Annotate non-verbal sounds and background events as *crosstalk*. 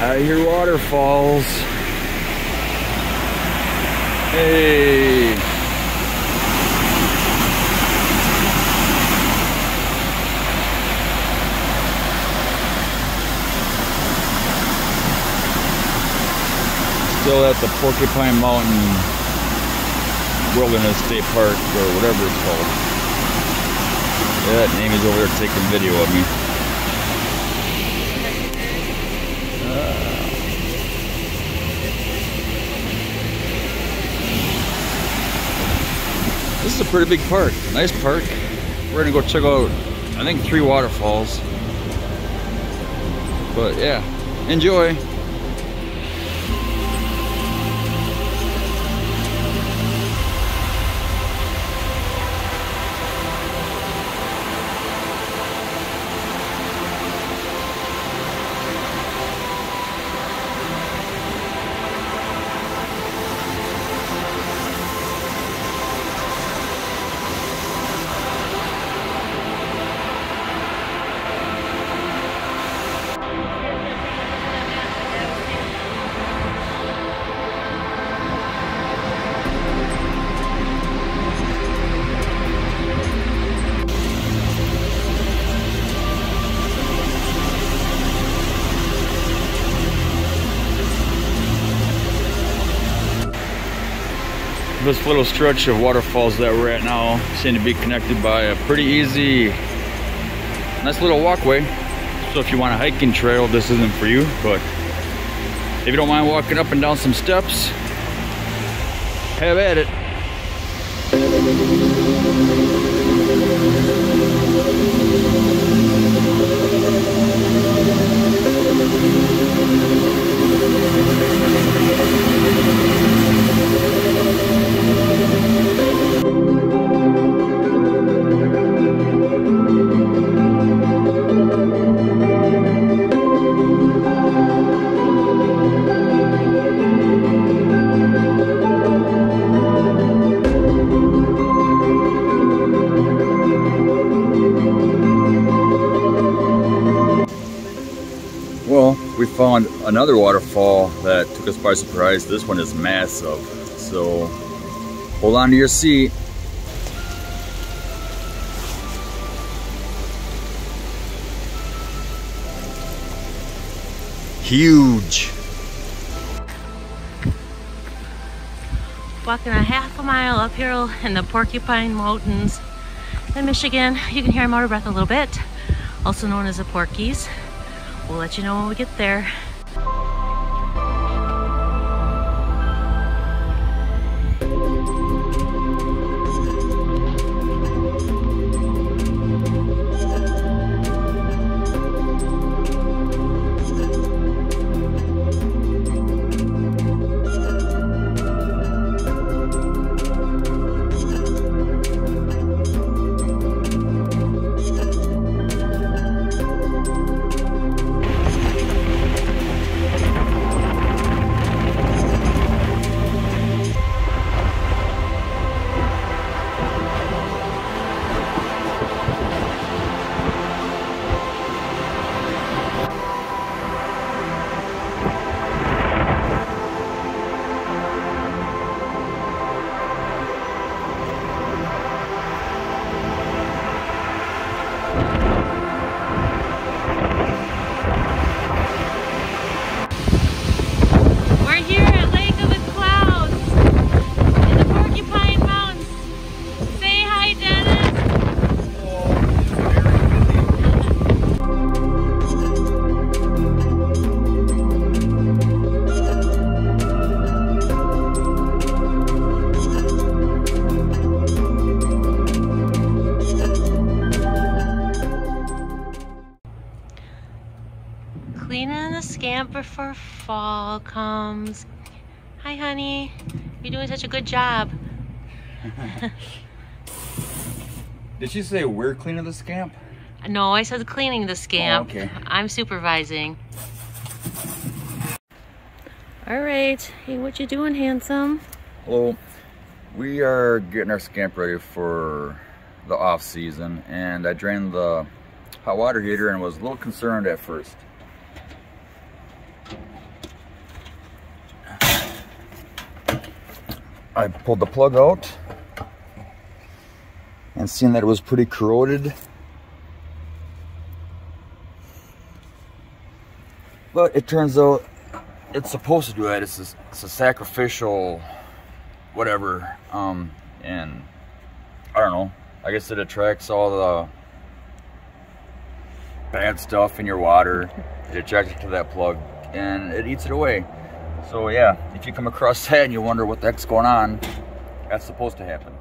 I hear waterfalls. Hey. Still at the Porcupine Mountain Wilderness State Park or whatever it's called. Yeah, that name is over there taking video of me. This is a pretty big park, nice park. We're gonna go check out, I think, three waterfalls. But yeah, enjoy. This little stretch of waterfalls that we're at now seem to be connected by a pretty easy, nice little walkway. So if you want a hiking trail, this isn't for you, but if you don't mind walking up and down some steps, have at it. Found another waterfall that took us by surprise. This one is massive. So hold on to your seat. Huge. Walking a half a mile uphill in the Porcupine Mountains in Michigan. You can hear I'm out of breath a little bit, also known as the Porkies. We'll let you know when we get there. Scamp before fall comes. Hi, honey. You're doing such a good job. *laughs* Did she say we're cleaning the scamp? No, I said cleaning the scamp. Oh, okay. I'm supervising. All right. Hey, what you doing, handsome? Hello. We are getting our scamp ready for the off season and I drained the hot water heater and was a little concerned at first. I pulled the plug out and seeing that it was pretty corroded. But it turns out it's supposed to do that. It's a, it's a sacrificial whatever. Um, and I don't know. I guess it attracts all the bad stuff in your water. It attracts it to that plug and it eats it away. So yeah, if you come across *laughs* that and you wonder what the heck's going on, that's supposed to happen.